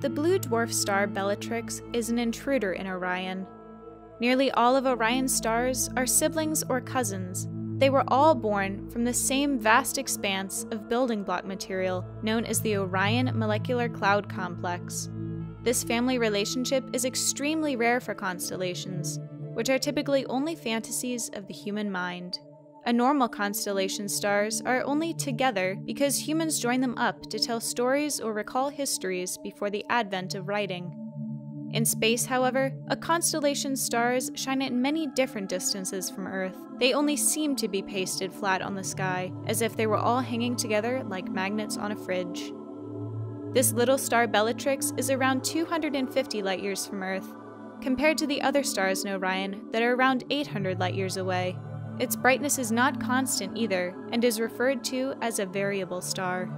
The blue dwarf star Bellatrix is an intruder in Orion. Nearly all of Orion's stars are siblings or cousins. They were all born from the same vast expanse of building block material known as the Orion Molecular Cloud Complex. This family relationship is extremely rare for constellations, which are typically only fantasies of the human mind. A normal constellation stars are only together because humans join them up to tell stories or recall histories before the advent of writing. In space, however, a constellation's stars shine at many different distances from Earth. They only seem to be pasted flat on the sky, as if they were all hanging together like magnets on a fridge. This little star Bellatrix is around 250 light years from Earth, compared to the other stars in Orion that are around 800 light years away. Its brightness is not constant either, and is referred to as a variable star.